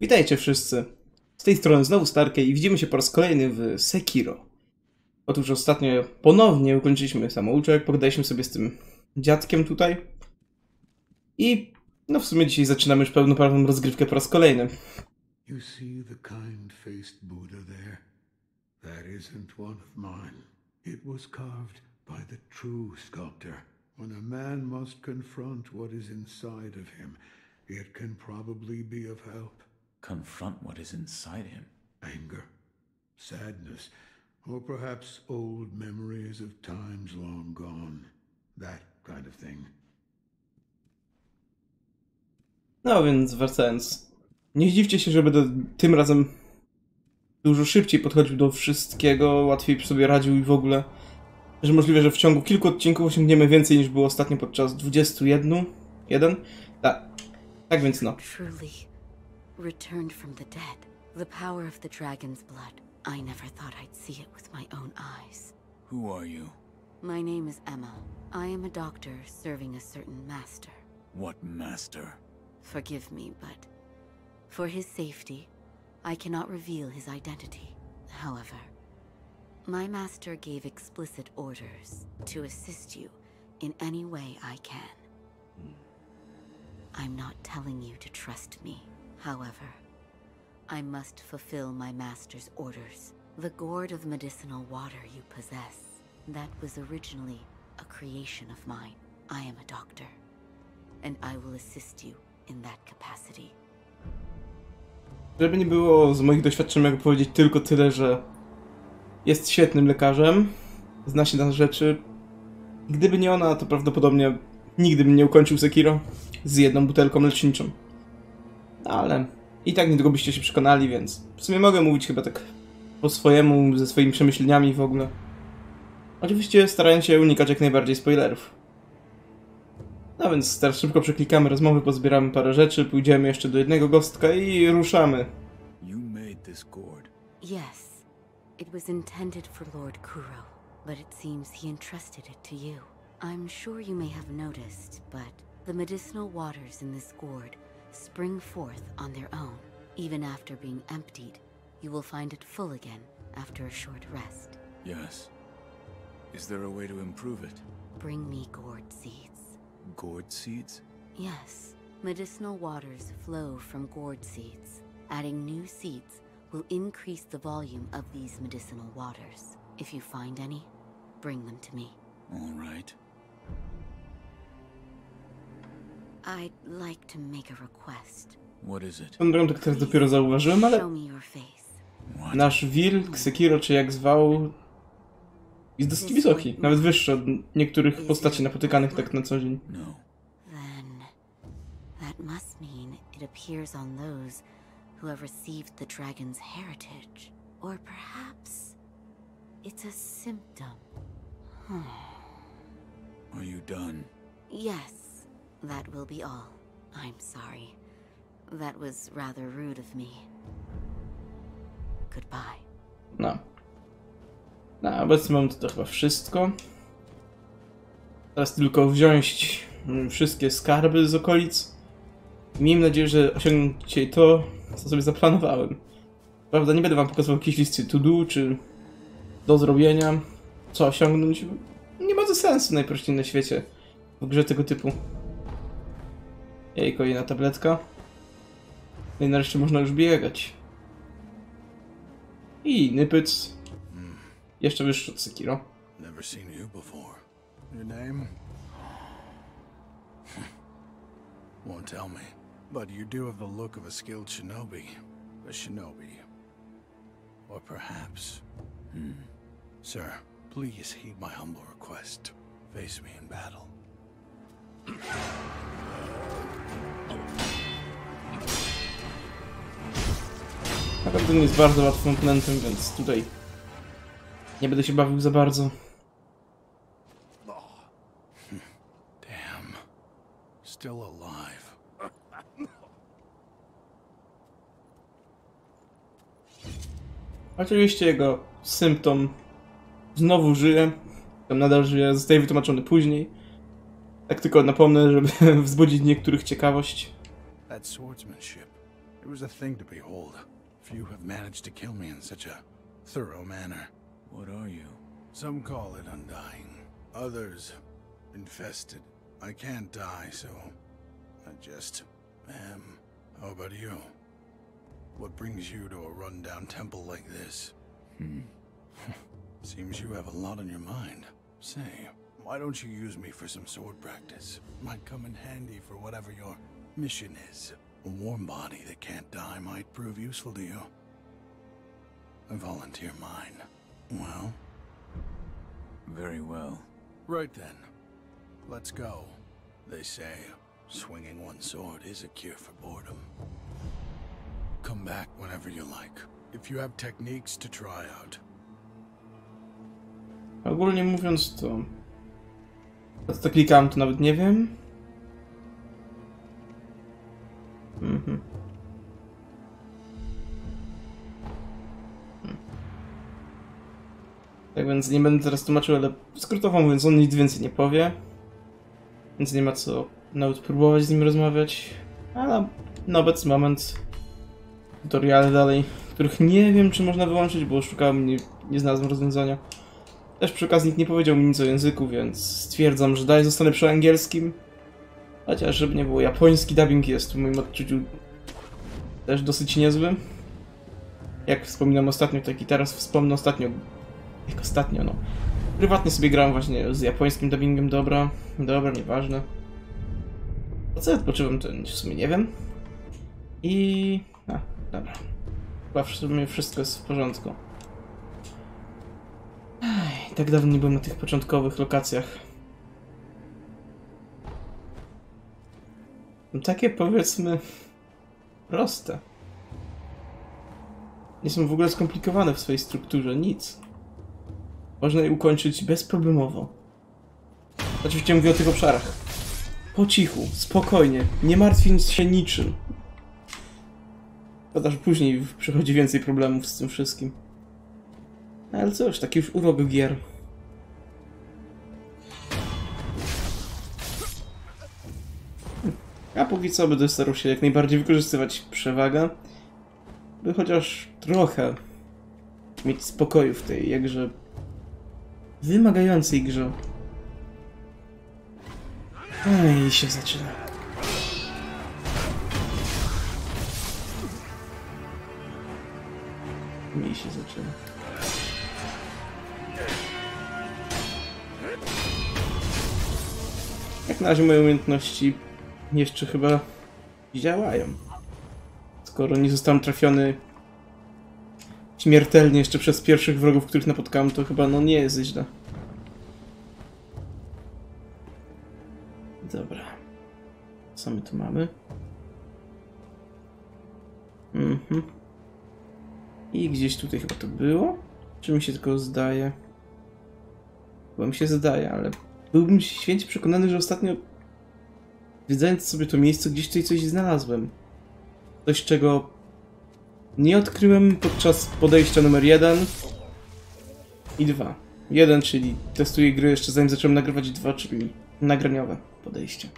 Witajcie wszyscy. Z tej strony znowu Starkey i widzimy się po raz kolejny w Sekiro. Otóż ostatnio ponownie ukończyliśmy samouczek, pogadaliśmy sobie z tym dziadkiem tutaj. I no w sumie dzisiaj zaczynamy już pełnoprawną rozgrywkę po raz kolejny. You see the kind faced Buddha there? That isn't one of mine. It was carved by the true sculptor. When a man must confront what is inside of him, it can probably be of help. Confront what is inside him. Anger, sadness, or perhaps old memories of times long gone. That kind of thing. No więc wracając. Nie zdziwcie się, że będę tym razem dużo szybciej podchodził do wszystkiego, łatwiej sobie radził i w ogóle. Że możliwe, że w ciągu kilku odcinków osiągniemy więcej niż było ostatnio podczas 21. Jeden? Tak. Tak więc no. Returned from the dead. The power of the dragon's blood. I never thought I'd see it with my own eyes. Who are you? My name is Emma. I am a doctor serving a certain master. What master? Forgive me, but for his safety, I cannot reveal his identity. However, my master gave explicit orders to assist you in any way I can. Hmm. I'm not telling you to trust me. However, I must fulfill my master's orders. The gourd of medicinal water you possess, that was originally a creation of mine. I am a doctor, and I will assist you in that capacity. Żeby nie było z moich doświadczeń, mogę powiedzieć tylko tyle, że jest świetnym lekarzem, zna się na rzeczy. Gdyby nie ona, to prawdopodobnie nigdy bym nie ukończył Sekiro z jedną butelką leczniczą. Ale i tak niedługo byście się przekonali, więc w sumie mogę mówić chyba tak po swojemu, ze swoimi przemyśleniami w ogóle. Oczywiście starając się unikać jak najbardziej spoilerów. No więc teraz szybko przeklikamy rozmowy, pozbieramy parę rzeczy, pójdziemy jeszcze do jednego gostka i ruszamy. You made this gourd. Yes, it was intended for Lord Kuro, but it seems he entrusted it to you. I'm sure you may have noticed, but the medicinal waters in this gourd spring forth on their own. Even after being emptied, you will find it full again after a short rest. Yes. Is there a way to improve it? Bring me gourd seeds. Gourd seeds? Yes, medicinal waters flow from gourd seeds. Adding new seeds will increase the volume of these medicinal waters. If you find any, bring them to me. All right. I'd like to make a request. What is it? Tą drogą tak teraz dopiero zauważyłem, ale Show me your face. What? nasz wilk, Sekiro, czy jak zwał, jest dosyć wysoki. Nawet wyższy od niektórych postaci napotykanych tak na co dzień. No. Then, that must mean it appears on those who have received the dragon's heritage. Or perhaps it's a symptom. Are you done? Yes, that will be all. I'm sorry. That was rather rude of me. Goodbye. No. Na obecny moment to chyba wszystko. Teraz tylko wziąć mm, wszystkie skarby z okolic. Miejmy nadzieję, że osiągnę dzisiaj to, co sobie zaplanowałem. Prawda, nie będę wam pokazywał jakiejś listy to do, czy do zrobienia, co osiągnąć. Nie ma to sensu najprościej na świecie w grze tego typu. Jej, kolejna tabletka. No i nareszcie można już biegać. I inny pyc. Jeszcze wyższy od Sekiro. Never seen you before. Your name? Won't tell me. But you do have the look of a skilled shinobi. A shinobi. Or perhaps. Hmm. Sir, please heed my humble request. Face me in battle. Nie jest bardzo łatwym oponentem, więc tutaj nie będę się bawił za bardzo. Damn. Still alive. Oczywiście jego symptom znowu żyje. Tam nadal żyje, zostaje wytłumaczony później. Tak tylko napomnę, żeby wzbudzić niektórych ciekawość. That swordsmanship. It was a thing to behold. Few have managed to kill me in such a thorough manner. What are you? Some call it undying, others infested. I can't die, so I just am. How about you? What brings you to a rundown temple like this? Hmm. Seems you have a lot on your mind. Say, why don't you use me for some sword practice? Might come in handy for whatever your mission is. A warm body that can't die might prove useful to you. I volunteer mine. Well, Very well. right then. Let's go. They say swinging one sword is a cure for boredom. Come back whenever you like. If you have techniques to try out. Ogólnie mówiąc to... Po co to klikam, to nawet nie wiem. Mhm. Hmm. Tak więc nie będę teraz tłumaczył, ale skrótowo mówiąc, on nic więcej nie powie. Więc nie ma co nawet próbować z nim rozmawiać. Ale na obecny moment tutoriale dalej, których nie wiem, czy można wyłączyć, bo szukałem, nie, nie znalazłem rozwiązania. Też przy okazji nikt nie powiedział mi nic o języku, więc stwierdzam, że dalej zostanę przy angielskim. Chociaż, żeby nie było, japoński dubbing jest w moim odczuciu też dosyć niezły. Jak wspominam ostatnio, tak i teraz wspomnę ostatnio. Jak ostatnio, no. Prywatnie sobie grałem właśnie z japońskim dubbingiem, dobra. Dobra, nieważne. Po co ja odpoczywam, to w sumie nie wiem. I... A, dobra. Chyba w sumie wszystko jest w porządku. Ej, tak dawno nie byłem na tych początkowych lokacjach. Takie powiedzmy proste. Nie są w ogóle skomplikowane w swojej strukturze, nic. Można je ukończyć bezproblemowo. Oczywiście mówię o tych obszarach. Po cichu, spokojnie, nie martwiąc się niczym. Szkoda, że później przychodzi więcej problemów z tym wszystkim. Ale cóż, taki już urok gier. A póki co będę starał się jak najbardziej wykorzystywać przewagę, by chociaż trochę mieć spokoju w tej jakże wymagającej grze. Ej, i się zaczyna. Mi się zaczyna. Jak na razie moje umiejętności jeszcze chyba działają. Skoro nie zostałem trafiony śmiertelnie jeszcze przez pierwszych wrogów, których napotkałem, to chyba no nie jest źle. Dobra. Co my tu mamy? Mhm. I gdzieś tutaj chyba to było? Czy mi się tylko zdaje? Chyba mi się zdaje, ale byłbym święcie przekonany, że ostatnio Wiedzając sobie to miejsce, gdzieś tutaj coś znalazłem. Coś, czego nie odkryłem podczas podejścia numer jeden i dwa. Jeden, czyli testuję gry jeszcze zanim zacząłem nagrywać dwa, czyli nagraniowe podejście.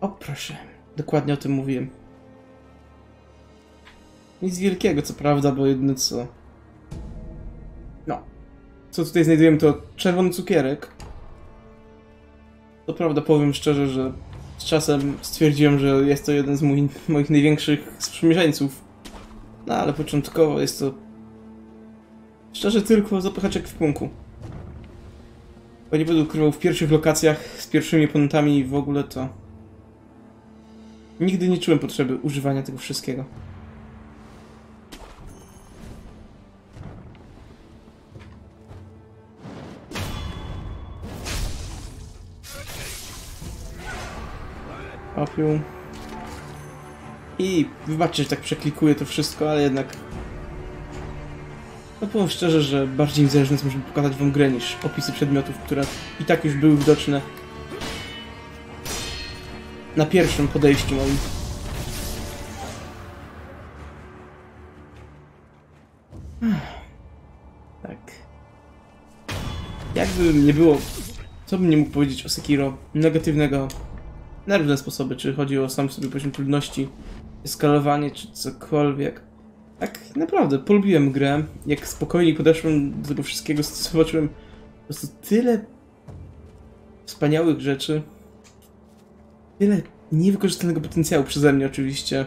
O proszę, dokładnie o tym mówiłem. Nic wielkiego, co prawda, bo jedyne co... No. Co tutaj znajdujemy to czerwony cukierek. To prawda, powiem szczerze, że z czasem stwierdziłem, że jest to jeden z moich największych sprzymierzeńców. No ale początkowo jest to szczerze tylko zapychaczek w punku. Bo nie będę ukrywał w pierwszych lokacjach z pierwszymi oponentami w ogóle to... Nigdy nie czułem potrzeby używania tego wszystkiego. Opium. I wybaczcie, że tak przeklikuję to wszystko, ale jednak... No powiem szczerze, że bardziej mi zależy żeby pokazać wam grę niż opisy przedmiotów, które i tak już były widoczne na pierwszym podejściu moim. Tak. Jakby nie było, co bym nie mógł powiedzieć o Sekiro negatywnego na różne sposoby, czy chodzi o sam sobie poziom trudności, eskalowanie czy cokolwiek. Tak naprawdę, polubiłem grę. Jak spokojniej podeszłem do tego wszystkiego, zobaczyłem po prostu tyle wspaniałych rzeczy. Tyle niewykorzystanego potencjału przeze mnie oczywiście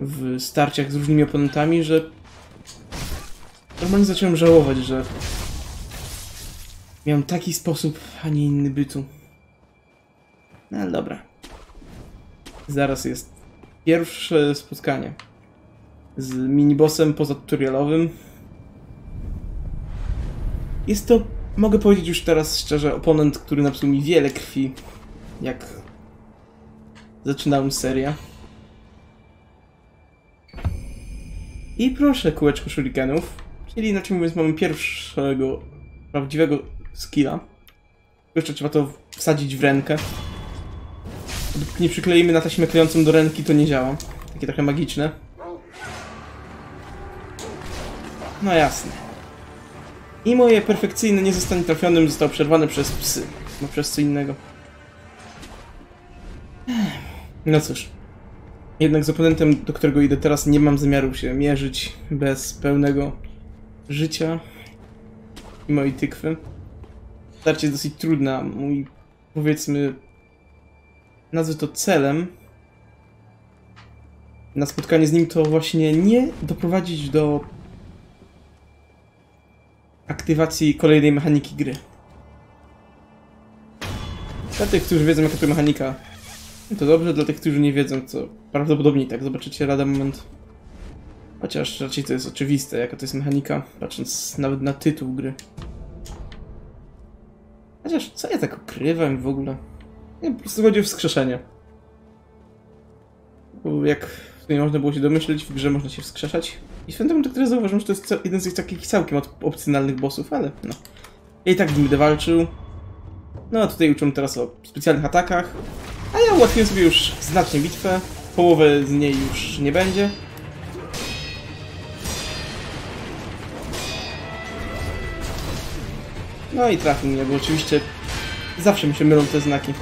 w starciach z różnymi oponentami, że normalnie zacząłem żałować, że miałem taki sposób, a nie inny bytu. No dobra. Zaraz jest pierwsze spotkanie z minibossem pozatutorialowym. Jest to, mogę powiedzieć już teraz szczerze, oponent, który napsuł mi wiele krwi, jak zaczynałem serię. I proszę, kółeczko shurikenów. Czyli inaczej mówiąc, mamy pierwszego prawdziwego skilla. Jeszcze trzeba to wsadzić w rękę. Nie przykleimy na taśmę klejącą do ręki, to nie działa. Takie trochę magiczne. No jasne. I moje perfekcyjne nie zostanie trafionym zostało przerwane przez psy. No przez co innego. No cóż. Jednak z oponentem, do którego idę teraz, nie mam zamiaru się mierzyć bez pełnego życia i mojej tykwy. Starcie jest dosyć trudna. Mój, powiedzmy, nazwę to celem na spotkanie z nim to właśnie nie doprowadzić do aktywacji kolejnej mechaniki gry. Dla tych, którzy wiedzą jaka to mechanika, to dobrze, dla tych, którzy nie wiedzą, to prawdopodobnie tak zobaczycie lada moment. Chociaż raczej to jest oczywiste, jaka to jest mechanika, patrząc nawet na tytuł gry. Chociaż co ja tak ukrywam w ogóle? Nie, po prostu chodzi o wskrzeszenie. Bo jak tutaj można było się domyśleć, w grze można się wskrzeszać. I swoją drogą teraz zauważyłem, że to jest jeden z tych takich całkiem op- opcjonalnych bossów, ale no. Ja i tak będę walczył. No a tutaj uczą teraz o specjalnych atakach. A ja ułatwiłem sobie już znacznie bitwę. Połowę z niej już nie będzie. No i trafił mnie, bo oczywiście zawsze mi się mylą te znaki.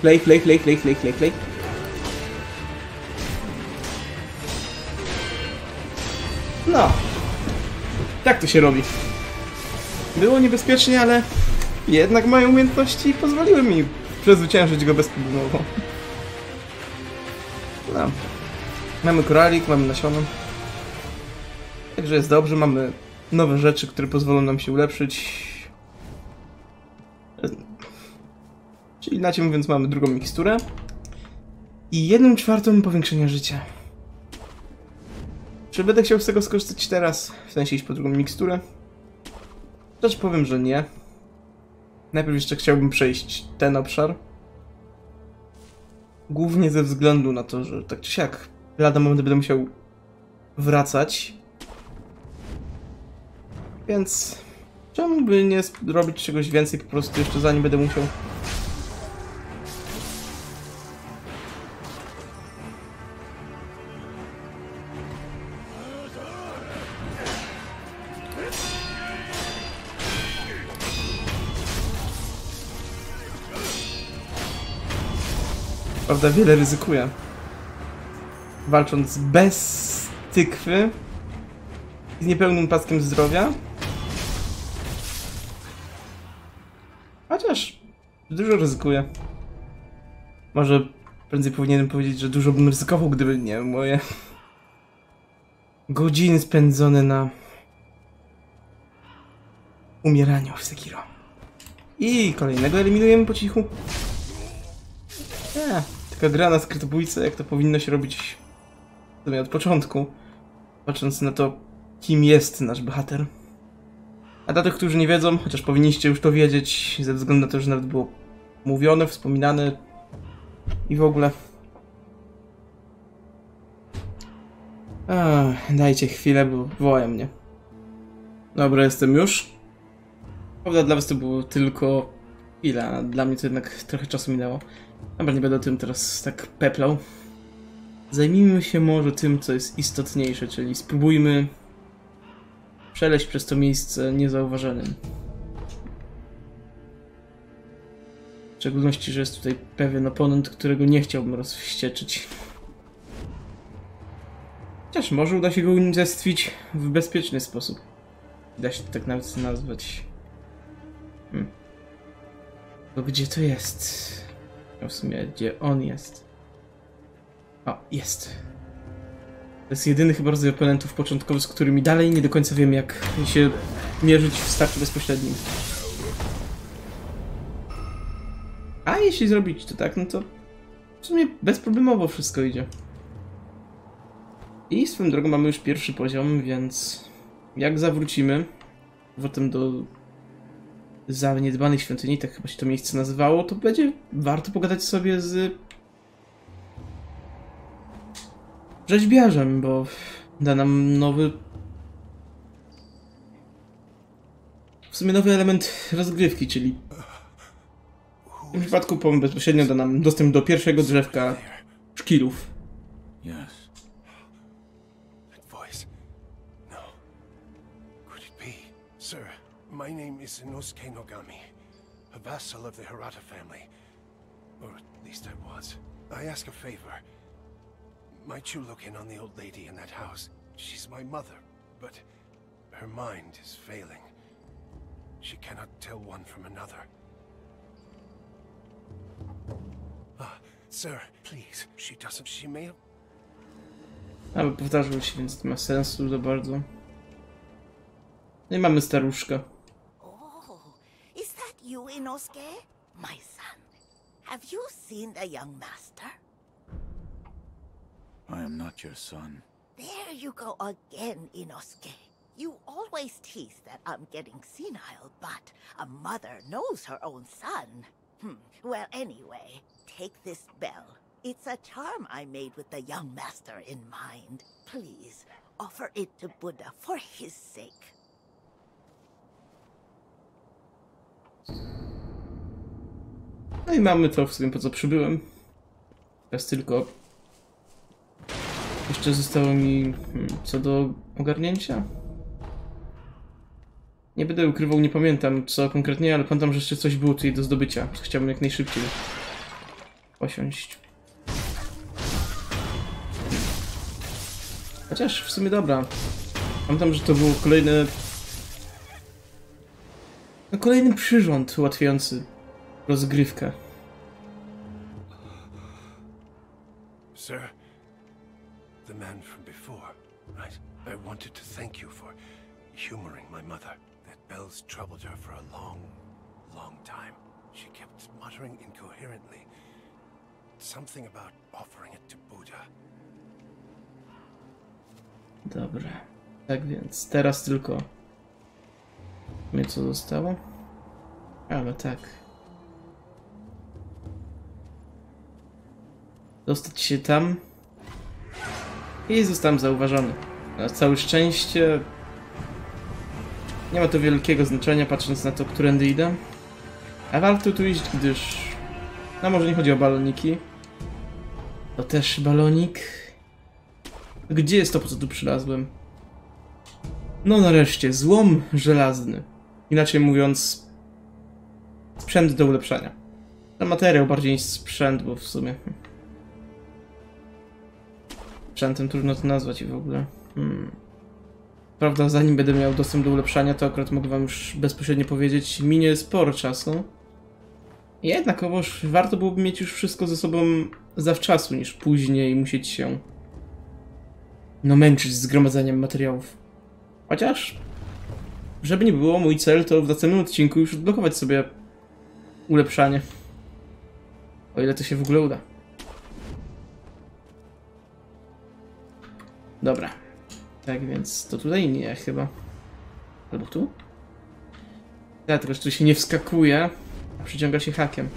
Klej, klej, klej, klej, klej, klej, klej. No. Tak to się robi. Było niebezpiecznie, ale jednak moje umiejętności pozwoliły mi przezwyciężyć go bezproblemowo. No. Mamy koralik, mamy nasiono. Także jest dobrze, mamy nowe rzeczy, które pozwolą nam się ulepszyć. Czyli inaczej mówiąc mamy drugą miksturę. I jedną czwartą powiększenia życia. Czy będę chciał z tego skorzystać teraz? W sensie iść po drugą miksturę? Rzecz powiem, że nie. Najpierw jeszcze chciałbym przejść ten obszar. Głównie ze względu na to, że tak czy siak lada moment będę musiał wracać. Więc czemu by nie robić czegoś więcej po prostu jeszcze zanim będę musiał Prawda, wiele ryzykuję. Walcząc bez tykwy z niepełnym paskiem zdrowia. Chociaż dużo ryzykuję. Może prędzej powinienem powiedzieć, że dużo bym ryzykował, gdyby nie moje godziny spędzone na umieraniu w Sekiro. I kolejnego eliminujemy po cichu. Nie, taka gra na skrytobójce, jak to powinno się robić w od początku. Patrząc na to, kim jest nasz bohater. A dla tych, którzy nie wiedzą, chociaż powinniście już to wiedzieć, ze względu na to, że nawet było mówione, wspominane i w ogóle. Ach, dajcie chwilę, bo wołają mnie. Dobra, jestem już. Prawda, dla was to było tylko chwila, a dla mnie to jednak trochę czasu minęło. Dobra, nie będę o tym teraz tak peplał. Zajmijmy się może tym, co jest istotniejsze, czyli spróbujmy przeleźć przez to miejsce niezauważonym. W szczególności, że jest tutaj pewien oponent, którego nie chciałbym rozwścieczyć. Chociaż może uda się go unicestwić w bezpieczny sposób. Da się to tak nawet nazwać. Hmm. To gdzie to jest? W sumie, gdzie on jest? O, jest. To jest jedyny chyba rodzaj oponentów początkowych, z którymi dalej nie do końca wiem, jak się mierzyć w starciu bezpośrednim. A jeśli zrobić to tak, no to w sumie bezproblemowo wszystko idzie. I swoją drogą mamy już pierwszy poziom, więc jak zawrócimy powrotem do zaniedbanych świątyni, tak chyba się to miejsce nazywało, to będzie warto pogadać sobie z rzeźbiarzem, bo da nam nowy w sumie nowy element rozgrywki, czyli w tym przypadku bezpośrednio da nam dostęp do pierwszego drzewka szkilów. Yes. My name is Inosuke Nogami, a vassal of the Hirata family. Or at least I was. I ask a favor. Might you look in on the old lady in that house? She's my mother, but her mind is failing. She cannot tell one from another. Ah, sir, please. She doesn't. She may. Ale powtarzał się, więc to ma sensu za bardzo. No i mamy staruszka. Oh, is that you, Inosuke? My son. Have you seen the young master? I am not your son. There you go again, Inosuke. You always tease that I'm getting senile, but a mother knows her own son. Hmm. Well, anyway, take this bell. It's a charm I made with the young master in mind. Please, offer it to Buddha for his sake. No i mamy to w sumie po co przybyłem. Teraz tylko. Jeszcze zostało mi hmm, co do ogarnięcia. Nie będę ukrywał, nie pamiętam co konkretnie, ale pamiętam, że jeszcze coś było tutaj do zdobycia. Chciałbym jak najszybciej posiąść. Chociaż w sumie dobra. Pamiętam, że to było kolejne. No, kolejny przyrząd ułatwiający rozgrywkę. Sir, the man from before, right? I wanted to thank you for humoring my mother. That bell's troubled her for a long, long time. She kept muttering incoherently. Something about offering it to Buddha. Dobra. Tak więc teraz tylko. Mnie co zostało? Ale tak. Dostać się tam. I zostałem zauważony. Na całe szczęście. Nie ma to wielkiego znaczenia, patrząc na to, którędy idę. A warto tu iść, gdyż. No, może nie chodzi o baloniki. To też balonik. Gdzie jest to, po co tu przylazłem? No nareszcie, złom żelazny. Inaczej mówiąc, sprzęt do ulepszania. Ten materiał bardziej niż sprzęt, bo w sumie... Sprzętem trudno to nazwać i w ogóle. Hmm. Prawda, zanim będę miał dostęp do ulepszania, to akurat mogę wam już bezpośrednio powiedzieć, minie sporo czasu. Jednakowoż warto byłoby mieć już wszystko ze sobą zawczasu, niż później musieć się no męczyć z zgromadzeniem materiałów. Chociaż, żeby nie było, mój cel to w następnym odcinku już odblokować sobie ulepszanie. O ile to się w ogóle uda. Dobra. Tak więc to tutaj nie chyba. Albo tu? Tak, tylko tu się nie wskakuje, a przyciąga się hakiem.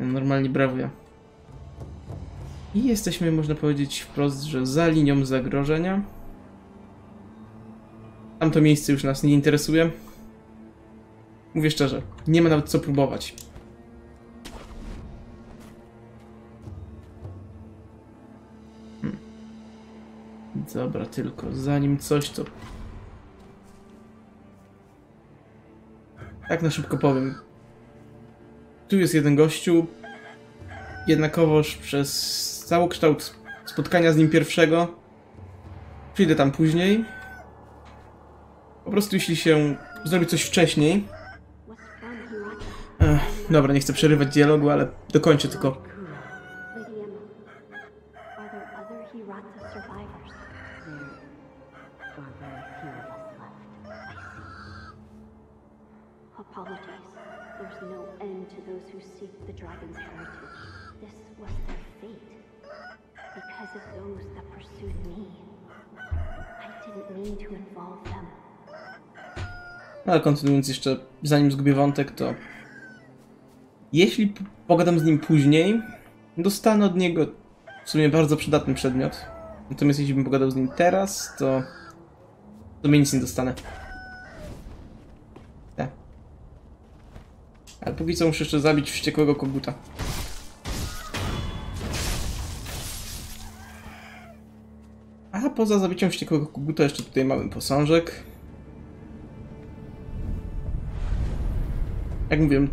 Normalnie brawuję. I jesteśmy, można powiedzieć wprost, że za linią zagrożenia. Tamto miejsce już nas nie interesuje. Mówię szczerze, nie ma nawet co próbować. Hmm. Dobra, tylko zanim coś to... Tak na szybko powiem. Tu jest jeden gościu. Jednakowoż przez całokształt spotkania z nim pierwszego przyjdę tam później. Po prostu jeśli się zrobi coś wcześniej. Ech, dobra, nie chcę przerywać dialogu, ale dokończę tylko. Because of those that pursued me. I didn't mean to involve them. Ale kontynuując jeszcze, zanim zgubię wątek, to jeśli pogadam z nim później, dostanę od niego w sumie bardzo przydatny przedmiot. Natomiast jeśli bym pogadał z nim teraz, to to mnie nic nie dostanę. Tak. Ale póki co muszę jeszcze zabić wściekłego koguta. A poza zabiciem wściekłego koguta jeszcze tutaj mamy posążek. Jak mówiłem,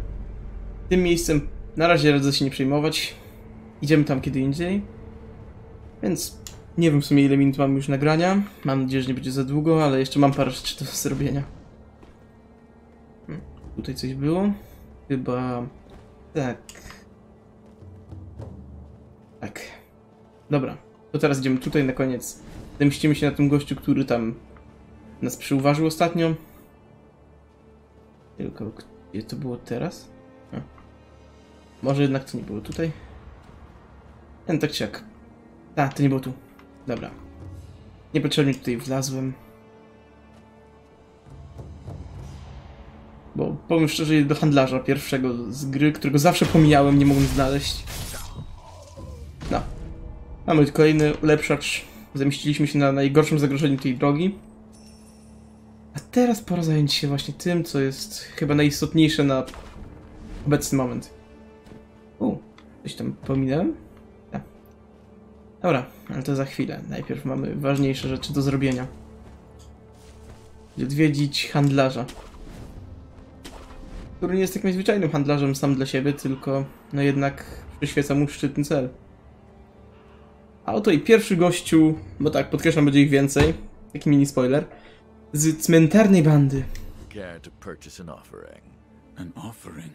tym miejscem na razie radzę się nie przejmować. Idziemy tam kiedy indziej. Więc nie wiem w sumie ile minut mam już nagrania. Mam nadzieję, że nie będzie za długo, ale jeszcze mam parę rzeczy do zrobienia. Hmm, Tutaj coś było? Chyba... Tak. Tak. Dobra. To teraz idziemy tutaj na koniec. Zemścimy się na tym gościu, który tam nas przyuważył ostatnio. Tylko gdzie to było teraz? A. Może jednak to nie było tutaj? Ten tak czy jak. Tak, to nie było tu. Dobra. Niepotrzebnie tutaj wlazłem. Bo powiem szczerze, do handlarza pierwszego z gry, którego zawsze pomijałem, nie mogłem znaleźć. No. Mamy kolejny ulepszacz. Zamieściliśmy się na najgorszym zagrożeniu tej drogi. A teraz pora zająć się właśnie tym, co jest chyba najistotniejsze na obecny moment. U, coś tam pominąłem? Tak. Dobra, ale to za chwilę. Najpierw mamy ważniejsze rzeczy do zrobienia. Odwiedzić handlarza. Który nie jest jakimś zwyczajnym handlarzem sam dla siebie, tylko no jednak przyświeca mu szczytny cel. A oto i pierwszy gościu, bo tak, podkreślam, będzie ich więcej. Taki mini spoiler. Z cmentarnej bandy. Care to purchase an offering? An offering?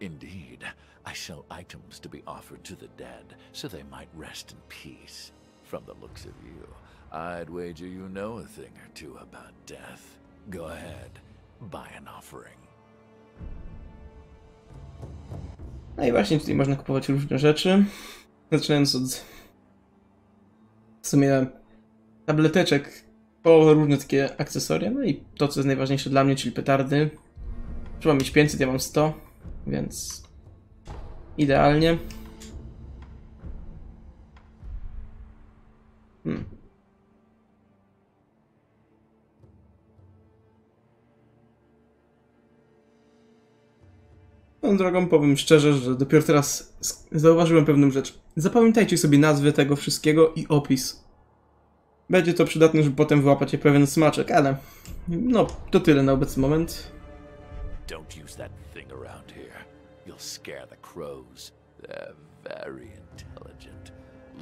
Indeed. I sell items to be offered to the dead, so they might rest in peace. From the looks of you, I'd wager you know a thing or two about death. Go ahead, buy an offering. No i właśnie tutaj można kupować różne rzeczy. Zaczynając od w sumie tableteczek po różne takie akcesoria. No i to, co jest najważniejsze dla mnie, czyli petardy. Trzeba mieć 500, ja mam 100, więc idealnie. Hmm. Tą drogą powiem szczerze, że dopiero teraz zauważyłem pewną rzecz. Zapamiętajcie sobie nazwę tego wszystkiego i opis. Będzie to przydatne, żeby potem wyłapać je pewien smaczek, ale no, to tyle na obecny moment. Don't use that thing around here. You'll scare the crows. They're very intelligent.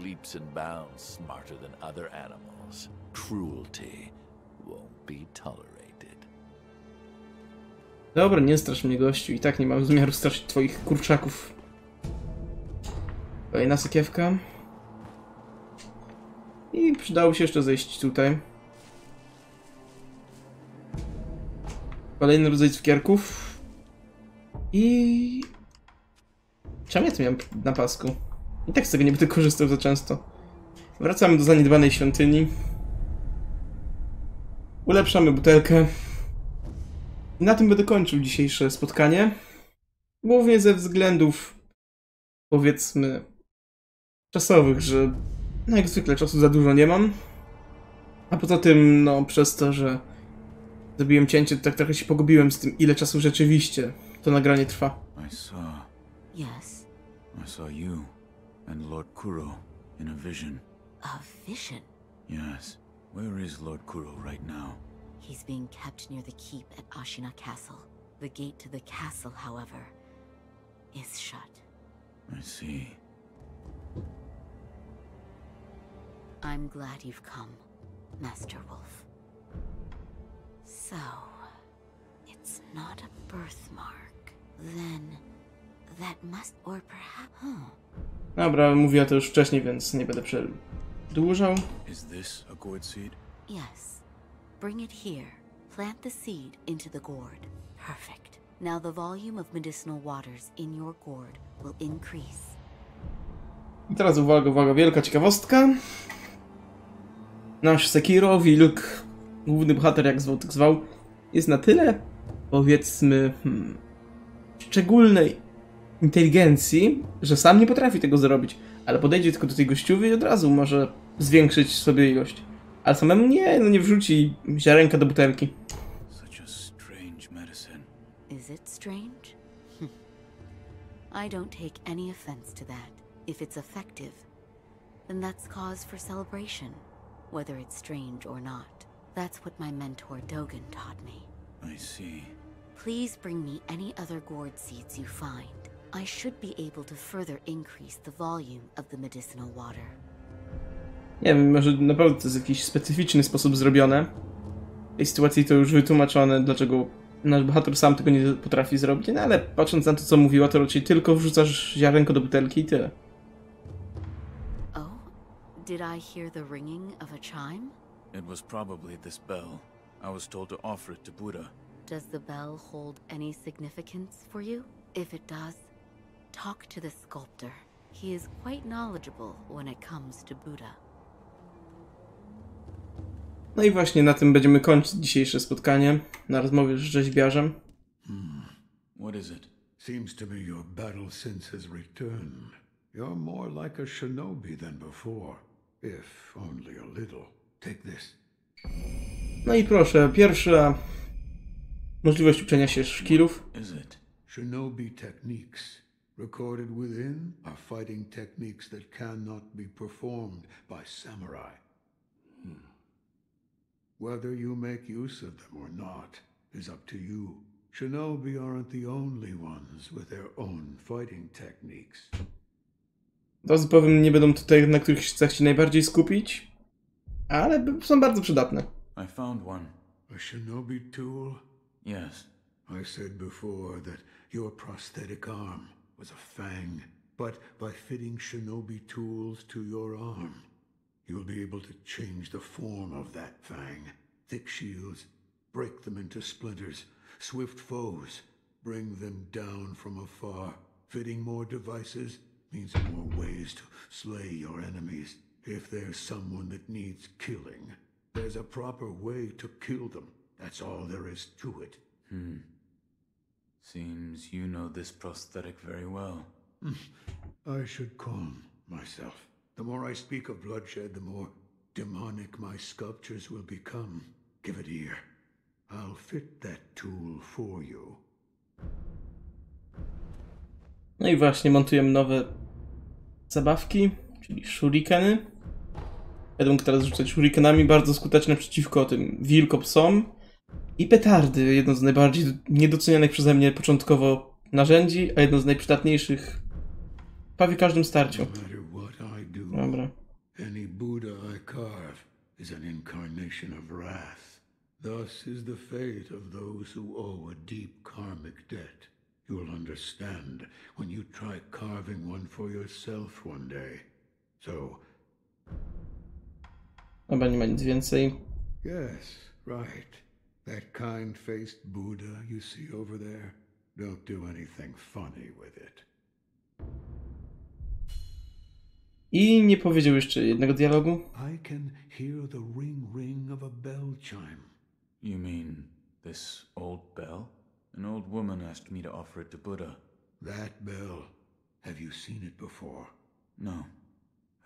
Leaps and bounds smarter than other animals. Cruelty won't be tolerated. Dobra, nie strasz mnie gościu, i tak nie mam zamiaru straszyć twoich kurczaków. Kolejna sakiewka. I przydało się jeszcze zejść tutaj. Kolejny rodzaj cukierków. I... Czemu ja to miałem na pasku? I tak z tego nie będę korzystał za często. Wracamy do zaniedbanej świątyni. Ulepszamy butelkę. I na tym będę kończył dzisiejsze spotkanie. Głównie ze względów, powiedzmy, czasowych, że no jak zwykle czasu za dużo nie mam. A poza tym, no przez to, że zrobiłem cięcie, to tak trochę się pogubiłem z tym, ile czasu rzeczywiście to nagranie trwa. I saw. Yes, I saw you and Lord Kuro in a vision. a vision. Yes. Where is Lord Kuro right now? He's being kept near the keep at Ashina Castle. The gate to the castle, however, is shut. I see. I'm glad you've come, Master Wolf. So, it's not a birthmark. Then, that must, or perhaps, huh? Dobra, mówiłem to już wcześniej, więc nie będę przedłużał. Is this a gourd seed? Yes. Bring it here. Plant the seed into the gourd. Perfect. Now the volume of medicinal waters in your gourd will increase. I teraz uwaga, uwaga, wielka ciekawostka. Nasz Sekiro, wilk, główny bohater, jak zwał, tak zwał, jest na tyle, powiedzmy, hmm, szczególnej inteligencji, że sam nie potrafi tego zrobić, ale podejdzie tylko do tej gościuwy i od razu może zwiększyć sobie ilość. Ale samemu nie, no nie wrzuci ziarenka do butelki. Such a strange medicine. Is it strange? I don't take any offense to that. If it's effective, then that's cause for celebration, whether it's strange or not. That's what my mentor Dogen taught me. I see. Please bring me any other gourd seeds you find. I should be able to further increase the volume of the medicinal water. Nie wiem, może naprawdę to jest w jakiś specyficzny sposób zrobione. W tej sytuacji to już wytłumaczone, dlaczego nasz bohater sam tego nie potrafi zrobić, no ale patrząc na to, co mówiła, to raczej tylko wrzucasz ziarenko do butelki i tyle. Did I hear the ringing of a chime? It was probably this bell. I was told to offer it to Buddha. Does the bell hold any significance for you? If it does, talk to the sculptor. He is quite knowledgeable when it comes to Buddha. No i właśnie na tym będziemy kończyć dzisiejsze spotkanie na rozmowie z rzeźbiarzem. What is it? Seems to me your battle sense has returned. You're more like a shinobi than before, if only a little. Take this. No i proszę, pierwsza możliwość uczenia się szkilów. Is it? Shinobi techniques. Recorded within are fighting techniques that cannot be performed by samurai. Hmm. Whether you make use of them or not is up to you. Shinobi aren't the only ones with their own fighting techniques. Razu powiem, nie będą tutaj na których chcę się najbardziej skupić, ale są bardzo przydatne. I found one. A shinobi tool? Yes. I said before that your prosthetic arm was a fang, but by fitting shinobi tools to your arm, you'll be able to change the form of that fang. Thick shields, break them into splinters. Swift foes, bring them down from afar. Fitting more devices means more ways to slay your enemies. If there's someone that needs killing, there's a proper way to kill them. That's all there is to it. Hmm. Seems you know this prosthetic very well. I should calm myself. The more I speak of bloodshed, the more demonic my sculptures will become. Give it here. I'll fit that tool for you. No i właśnie montujemy nowe zabawki, czyli shurikeny. Będę mógł teraz rzucać shurikenami bardzo skuteczne przeciwko tym wilkopsom. I petardy, jedno z najbardziej niedocenianych przeze mnie początkowo narzędzi, a jedno z najprzydatniejszych prawie każdym starciu. Dobra. Thus is the fate of those who owe a deep karmic debt. You'll understand when you try carving one for yourself one day. So, Dobra, nie ma nic więcej. Yes, right. That kind faced Buddha you see over there. Don't do anything funny with it. I nie powiedział jeszcze jednego dialogu. I can hear the ring ring of a bell chime. You mean this old bell? An old woman asked me to offer it to Buddha. That bell. Have you seen it before? No,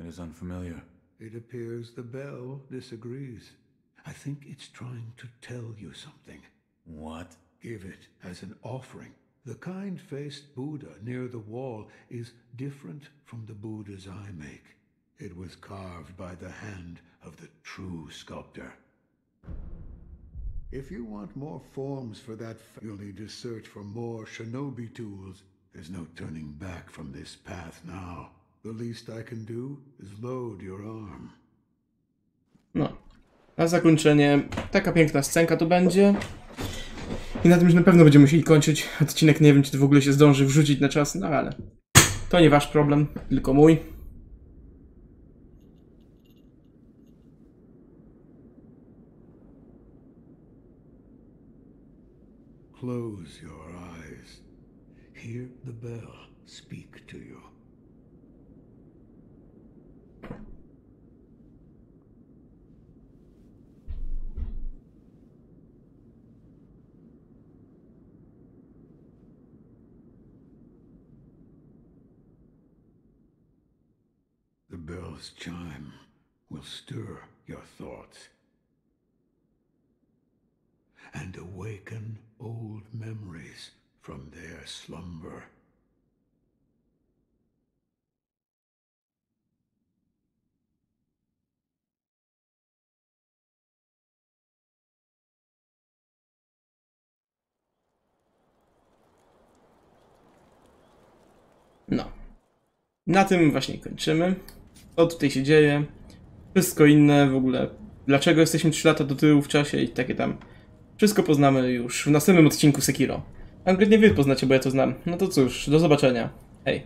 it is unfamiliar. It appears the bell disagrees. I think it's trying to tell you something. What? Give it as an offering. The kind faced Buddha near the wall is different from the Buddhas I make. It was carved by the hand of the true sculptor. If you want more forms for that, you'll need to search for more shinobi tools. There's no turning back from this path now. The least I can do is load your arm. No. Na zakończenie taka piękna scenka tu będzie. I na tym już na pewno będziemy musieli kończyć. Odcinek nie wiem, czy to w ogóle się zdąży wrzucić na czas, no ale to nie wasz problem, tylko mój. Close your eyes. Hear the bell speak to you. The bell's chime will stir your thoughts and awaken old memories from their slumber. No. Na tym właśnie kończymy. Co tutaj się dzieje? Wszystko inne w ogóle. Dlaczego jesteśmy 3 lata do tyłu w czasie i takie tam. Wszystko poznamy już w następnym odcinku Sekiro. A konkretnie wy poznacie, bo ja to znam. No to cóż, do zobaczenia. Hej.